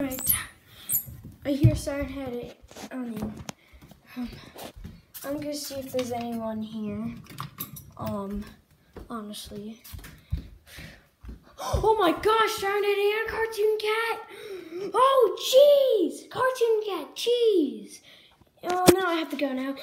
Alright. I hear Siren Head It, I you. um, I'm gonna see if there's anyone here. Um, honestly. Oh my gosh, Siren Head and Cartoon Cat! Oh, jeez! Cartoon Cat, jeez! Oh, now I have to go now.